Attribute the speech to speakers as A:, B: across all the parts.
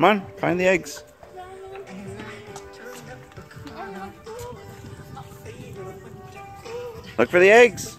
A: Come on, find the eggs. Look for the eggs.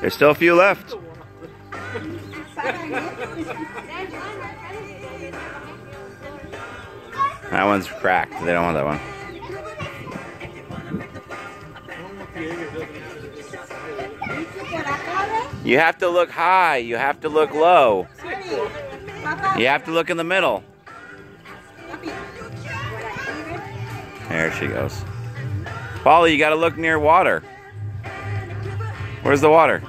A: There's still a few left. That one's cracked. They don't want that one. You have to look high. You have to look low. You have to look in the middle. There she goes. Polly, you gotta look near water. Where's the water?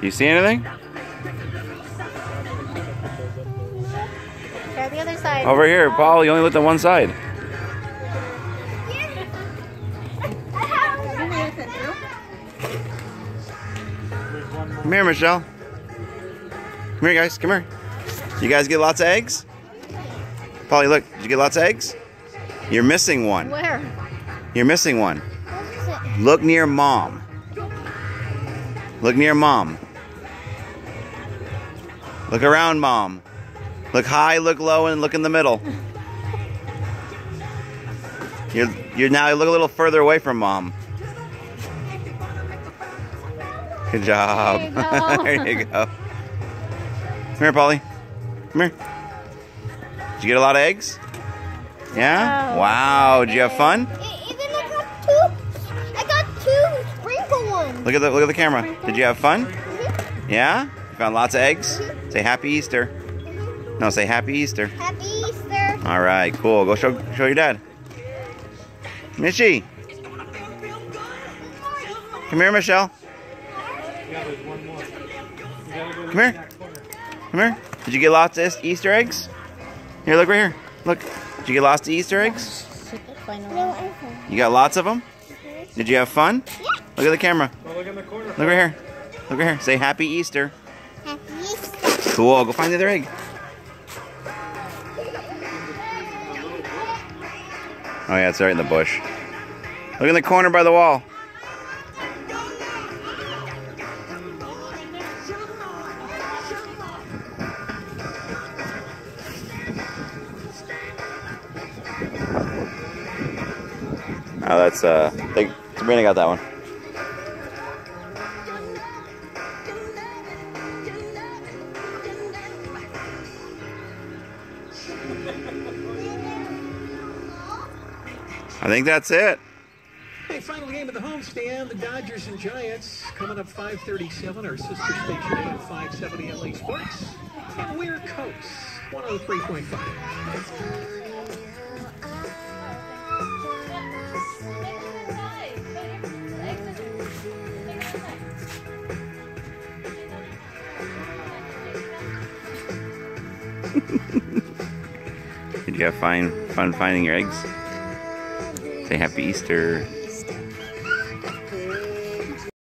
A: You see anything?
B: Try the other side.
A: Over here, Paul, you only looked at one side. Come here, Michelle. Come here, guys. Come here. You guys get lots of eggs? Polly, look. Did you get lots of eggs? You're missing one.
B: Where?
A: You're missing one. Look near mom. Look near mom. Look around mom. Look high, look low, and look in the middle. You're, you're now look a little further away from mom. Good job.
B: There you go.
A: there you go. Come here, Polly. Come here. Did you get a lot of eggs? Yeah?
B: Wow.
A: Wow. Did you have fun?
C: Even I got two. I got two sprinkle ones.
A: Look at the look at the camera. Did you have fun? Mm-hmm. Yeah? You found lots of eggs? Mm-hmm. Say happy Easter. Mm-hmm. No, say happy Easter.
C: Happy Easter.
A: All right, cool. Go show show your dad. Mitchie. Come here, Michelle. Come here. Come here. Did you get lots of Easter eggs? Here, look right here. Look. Did you get lots of Easter eggs? You got lots of them? Mm-hmm. Did you have fun? Yeah. Look at the camera.
D: look in the corner.
A: Look right here. Look right here. Say happy Easter.
C: Happy Easter.
A: Cool. Go find the other egg. Oh yeah, it's right in the bush. Look in the corner by the wall. That's uh, they, Sabrina got that one. I think that's it.
D: Hey, final game of the homestand, the Dodgers and Giants coming up 537, our sister station AM 570 LA Sports. And we're KOST, 103.5.
A: Did you have fun, fun finding your eggs? Say happy Easter.